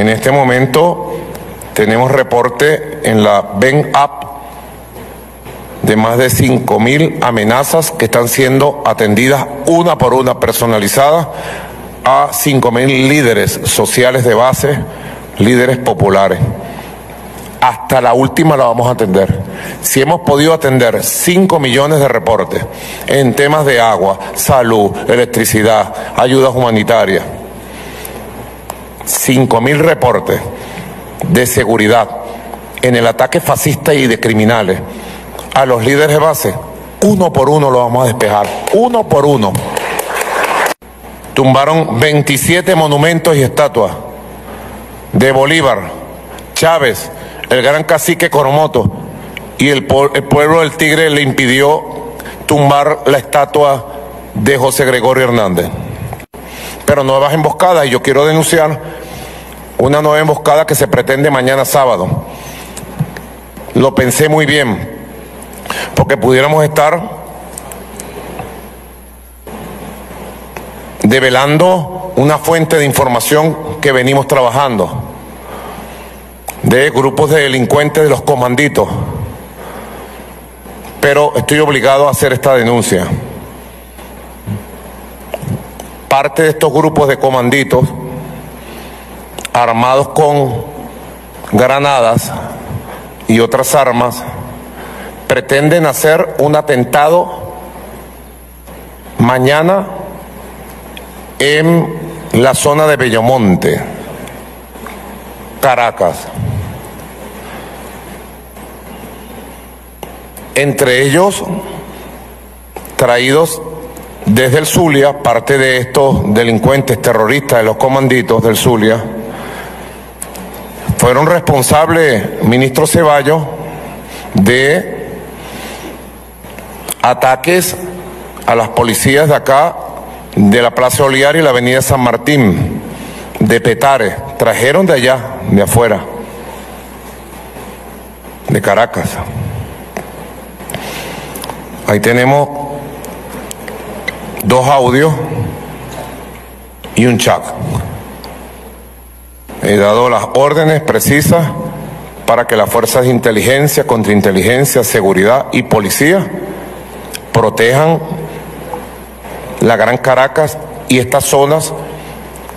En este momento tenemos reporte en la Ben App de más de 5.000 amenazas que están siendo atendidas una por una, personalizadas a 5.000 líderes sociales de base, líderes populares. Hasta la última la vamos a atender. Si hemos podido atender 5 millones de reportes en temas de agua, salud, electricidad, ayudas humanitarias, 5 mil reportes de seguridad en el ataque fascista y de criminales a los líderes de base, uno por uno lo vamos a despejar, uno por uno. Tumbaron 27 monumentos y estatuas de Bolívar, Chávez, el gran cacique Coromoto y el, el pueblo del Tigre le impidió tumbar la estatua de José Gregorio Hernández. Pero nuevas emboscadas, y yo quiero denunciar una nueva emboscada que se pretende mañana sábado. Lo pensé muy bien, porque pudiéramos estar develando una fuente de información que venimos trabajando de grupos de delincuentes de los comanditos. Pero estoy obligado a hacer esta denuncia. Parte de estos grupos de comanditos, armados con granadas y otras armas, pretenden hacer un atentado mañana en la zona de Bellomonte, Caracas. Entre ellos, traídos desde el Zulia, parte de estos delincuentes terroristas de los comanditos del Zulia, fueron responsables, ministro Ceballos, de ataques a las policías de acá, de la Plaza Oliar y la Avenida San Martín, de Petare, trajeron de allá, de afuera, de Caracas. Ahí tenemos dos audios y un chat. He dado las órdenes precisas para que las fuerzas de inteligencia, contrainteligencia, seguridad y policía protejan la Gran Caracas y estas zonas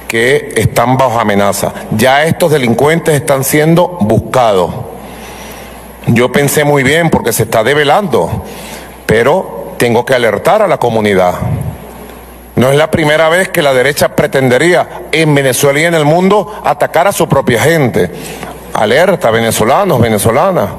que están bajo amenaza. Ya estos delincuentes están siendo buscados. Yo pensé muy bien porque se está develando, pero tengo que alertar a la comunidad. No es la primera vez que la derecha pretendería en Venezuela y en el mundo atacar a su propia gente. Alerta, venezolanos, venezolanas.